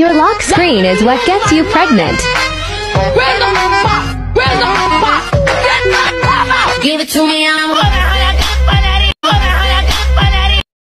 Your lock screen is what gets you pregnant. Give it to me,